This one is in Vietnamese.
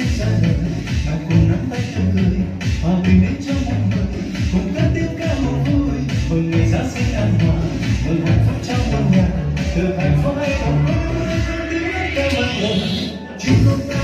sẽ ra đời. Nào cùng nắm tay nhau cười hòa bình đến cho mọi người. Cùng cất tiếng ca mồ vui, mừng ngày giáng sinh an hòa. Mừng hạnh phúc trong ngôi nhà, từ hạnh phúc hay bóng tối tiếng ca mừng lời chúng con ta